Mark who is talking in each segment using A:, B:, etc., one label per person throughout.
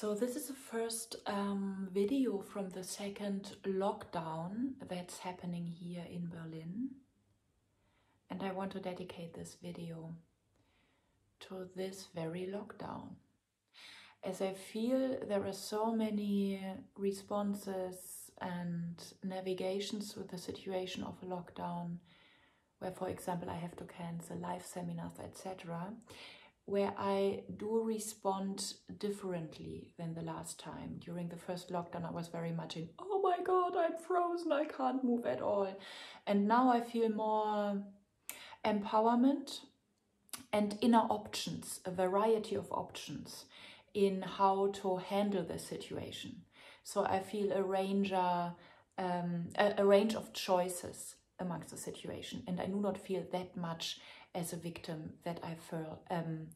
A: So this is the first um, video from the second lockdown that's happening here in Berlin. And I want to dedicate this video to this very lockdown. As I feel there are so many responses and navigations with the situation of a lockdown, where for example I have to cancel live seminars, etc where I do respond differently than the last time. During the first lockdown, I was very much in, oh my God, I'm frozen, I can't move at all. And now I feel more empowerment and inner options, a variety of options in how to handle the situation. So I feel a range, uh, um, a, a range of choices amongst the situation, and I do not feel that much as a victim that I felt, um,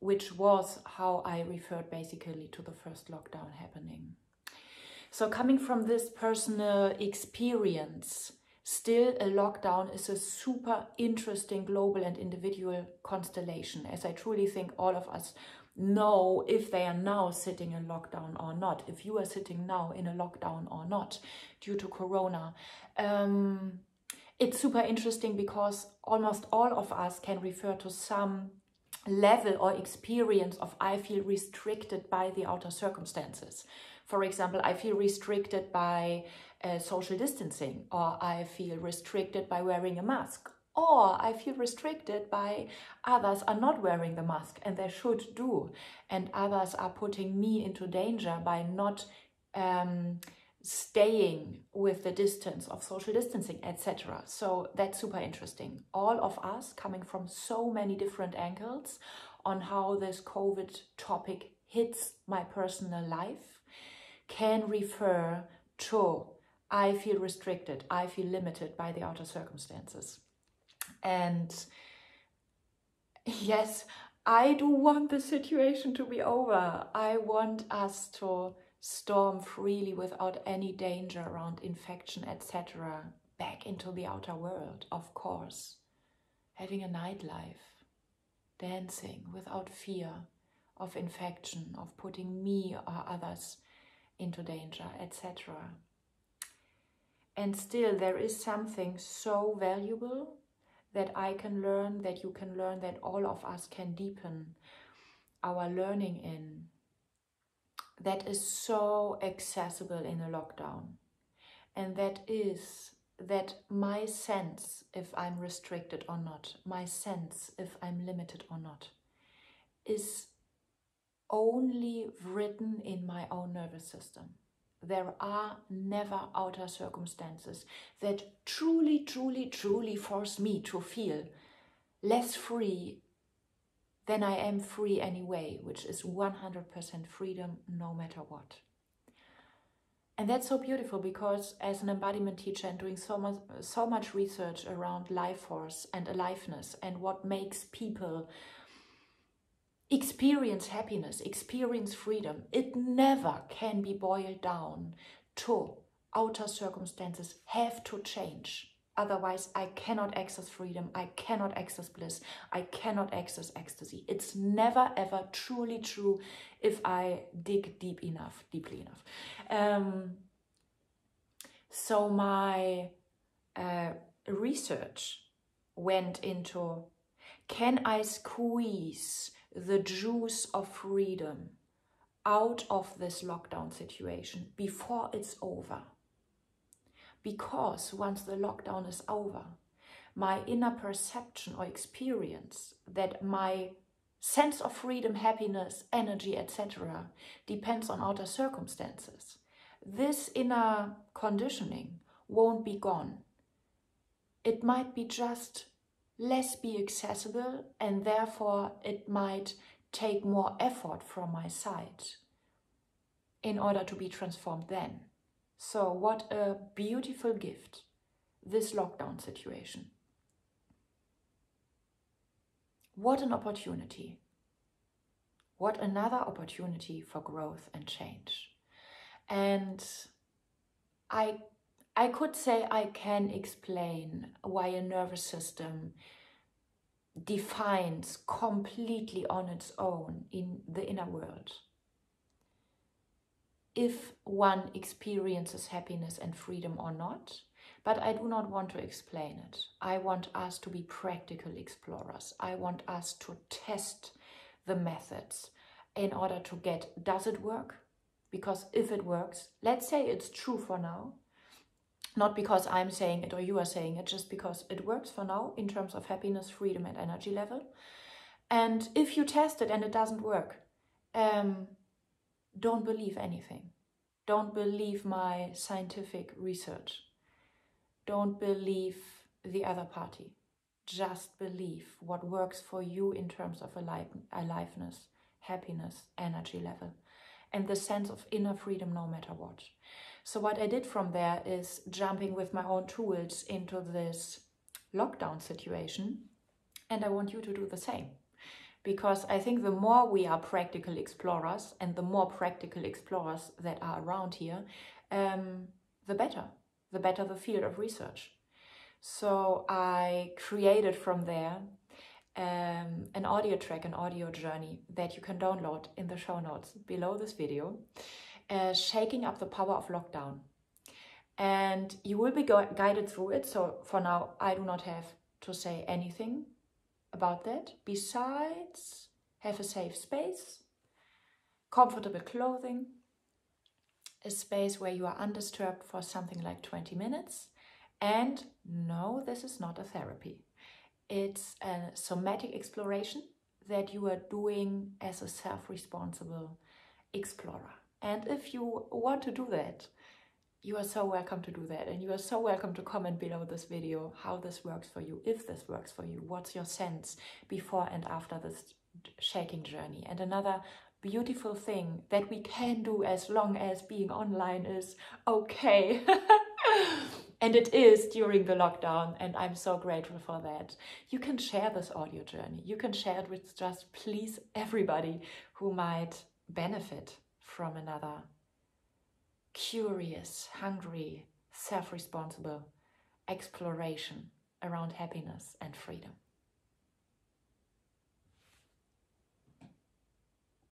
A: which was how I referred basically to the first lockdown happening. So coming from this personal experience, still a lockdown is a super interesting global and individual constellation, as I truly think all of us know if they are now sitting in lockdown or not, if you are sitting now in a lockdown or not due to Corona. Um, it's super interesting because almost all of us can refer to some level or experience of I feel restricted by the outer circumstances. For example, I feel restricted by uh, social distancing, or I feel restricted by wearing a mask, or I feel restricted by others are not wearing the mask and they should do, and others are putting me into danger by not um, staying with the distance of social distancing, etc. So that's super interesting. All of us coming from so many different angles on how this COVID topic hits my personal life can refer to I feel restricted, I feel limited by the outer circumstances. And yes, I do want the situation to be over. I want us to storm freely without any danger around infection, etc., back into the outer world, of course. Having a nightlife, dancing without fear of infection, of putting me or others into danger, etc. And still, there is something so valuable that I can learn, that you can learn, that all of us can deepen our learning in that is so accessible in a lockdown. And that is that my sense if I'm restricted or not, my sense if I'm limited or not, is only written in my own nervous system. There are never outer circumstances that truly, truly, truly force me to feel less free than I am free anyway, which is 100% freedom no matter what. And that's so beautiful because as an embodiment teacher and doing so much, so much research around life force and aliveness and what makes people experience happiness, experience freedom, it never can be boiled down to outer circumstances have to change. Otherwise, I cannot access freedom. I cannot access bliss. I cannot access ecstasy. It's never ever truly true if I dig deep enough, deeply enough. Um, so my uh, research went into can I squeeze the juice of freedom out of this lockdown situation before it's over? because once the lockdown is over, my inner perception or experience that my sense of freedom, happiness, energy, etc., depends on outer circumstances. This inner conditioning won't be gone. It might be just less be accessible, and therefore it might take more effort from my side in order to be transformed then. So, what a beautiful gift, this lockdown situation. What an opportunity. What another opportunity for growth and change. And I, I could say I can explain why a nervous system defines completely on its own in the inner world if one experiences happiness and freedom or not, but I do not want to explain it. I want us to be practical explorers. I want us to test the methods in order to get does it work? Because if it works, let's say it's true for now, not because I'm saying it or you are saying it, just because it works for now in terms of happiness, freedom, and energy level. And if you test it and it doesn't work, um, don't believe anything. Don't believe my scientific research. Don't believe the other party. Just believe what works for you in terms of alive, aliveness, happiness, energy level, and the sense of inner freedom no matter what. So what I did from there is jumping with my own tools into this lockdown situation. And I want you to do the same. Because I think the more we are practical explorers and the more practical explorers that are around here, um, the better. The better the field of research. So I created from there um, an audio track, an audio journey that you can download in the show notes below this video uh, shaking up the power of lockdown. And you will be guided through it. So for now, I do not have to say anything about that. Besides, have a safe space, comfortable clothing, a space where you are undisturbed for something like 20 minutes. And no, this is not a therapy. It's a somatic exploration that you are doing as a self responsible explorer. And if you want to do that, you are so welcome to do that. And you are so welcome to comment below this video how this works for you, if this works for you, what's your sense before and after this shaking journey. And another beautiful thing that we can do as long as being online is okay. and it is during the lockdown and i'm so grateful for that you can share this audio journey you can share it with just please everybody who might benefit from another. Curious, hungry, self responsible exploration around happiness and freedom.